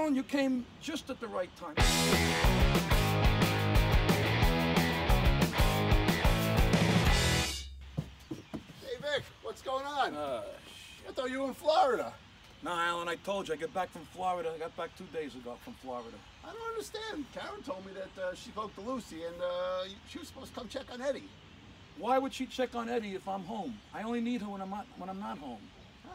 Alan, you came just at the right time. Hey Vic, what's going on? Uh, I thought you were in Florida. no, Alan, I told you I got back from Florida. I got back two days ago from Florida. I don't understand. Karen told me that uh, she spoke to Lucy and uh, she was supposed to come check on Eddie. Why would she check on Eddie if I'm home? I only need her when I'm not when I'm not home.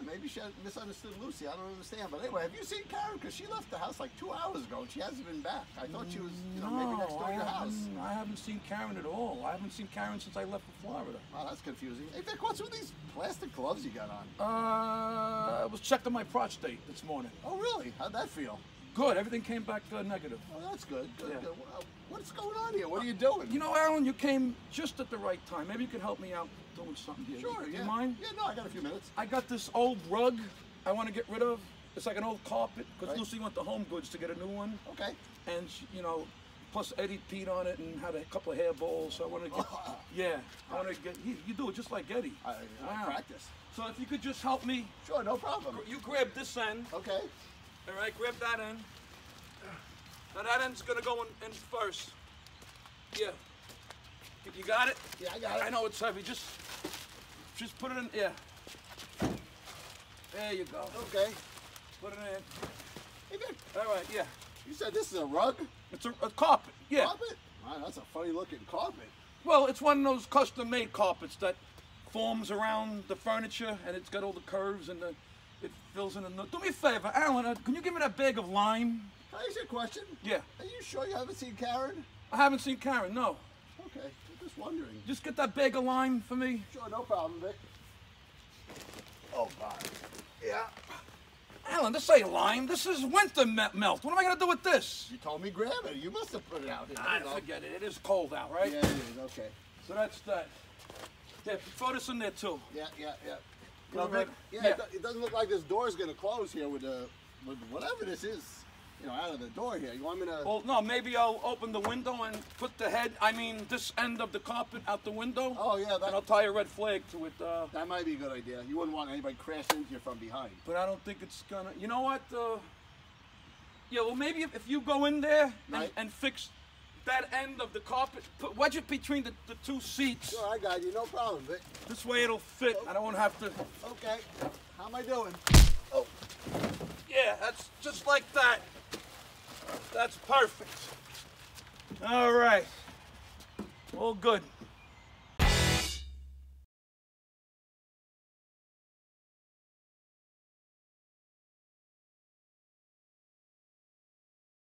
Maybe she misunderstood Lucy. I don't understand. But anyway, have you seen Karen? Because she left the house like two hours ago and she hasn't been back. I thought she was, you know, maybe next door I to your house. I haven't seen Karen at all. I haven't seen Karen since I left for Florida. Wow, that's confusing. Hey Vic, what's with these plastic gloves you got on? Uh, I was checking my prostate this morning. Oh, really? How'd that feel? Good. Everything came back uh, negative. Oh, that's good. Good, Yeah. good. Well, What's going on here? What are you doing? You know, Alan, you came just at the right time. Maybe you could help me out doing something here. sure, Do yeah. you mind? Yeah, no, I got a few minutes. I got this old rug I want to get rid of. It's like an old carpet because Right. Lucy went to Home Goods to get a new one, Okay. and she, you know, plus Eddie peed on it and had a couple of hair balls. So I want to get, yeah, I want to get. You, you do it just like Eddie. I, I practice. So if you could just help me, Sure, no problem. you grab this end. Okay. All right, grab that end. Now that end's gonna go in, in first. Yeah. You- You got it? Yeah, I got it. I know it's heavy. Just, just put it in. Yeah. There you go. Okay. Put it in. Hey, All right. Yeah. you said this is a rug? It's a, a carpet. Yeah. Carpet? Wow, that's a funny looking carpet. Well, it's one of those custom-made carpets that forms around the furniture, and it's got all the curves and the. It fills in the. Do me a favor, Alan. Uh, can you give me that bag of lime? Can I ask you a question? Yeah. Are you sure you haven't seen Karen? I haven't seen Karen. No. Okay, I'm just wondering. Just get that bag of lime for me. Sure, no problem, Vic. Oh, God. Yeah. Alan, this ain't lime. This is winter me- melt. What am I gonna do with this? You told me grab it. You must have put it out here. I don't forget it. It is cold out, right? Yeah, it is. Okay. So that's that. Yeah, throw this in there too. Yeah, yeah, yeah. You it yeah, yeah. It, it doesn't look like this door's going to close here with, the, with whatever this is, you know, out of the door here. You want me to... Well, no, maybe I'll open the window and put the head, I mean, this end of the carpet out the window. Oh, yeah, that- And I'll tie a red flag to it. Uh, That might be a good idea. You wouldn't want anybody crashing into you from behind. but I don't think it's gonna. You know what? Uh, yeah, well, maybe if, if you go in there and, Right. and fix that end of the carpet, put, wedge it between the, the two seats. Sure, I got you. No problem, Vic. This way it'll fit. I don't want to have to. Okay. How am I doing? Oh, yeah, that's just like that. That's perfect. All right. All good.